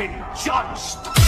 been judged!